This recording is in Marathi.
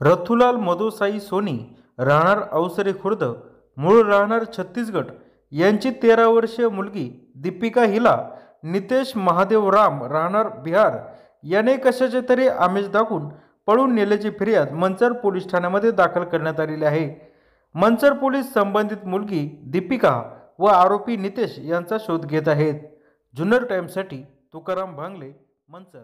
रथुलाल मधुसाई सोनी राहणार अवसरे खुर्द मूळ राहणार छत्तीसगड यांची तेरा वर्षीय मुलगी दीपिका हिला नितेश महादेव राम राहणार बिहार याने कशाचे तरी आमिष दाखवून पळून नेल्याची फिर्याद मंचर पोलीस ठाण्यामध्ये दाखल करण्यात आलेली आहे. मंचर पोलीस संबंधित मुलगी दीपिका व आरोपी नितेश यांचा शोध घेत आहेत. जुन्नर टाईमसाठी तुकाराम भांगले मंचर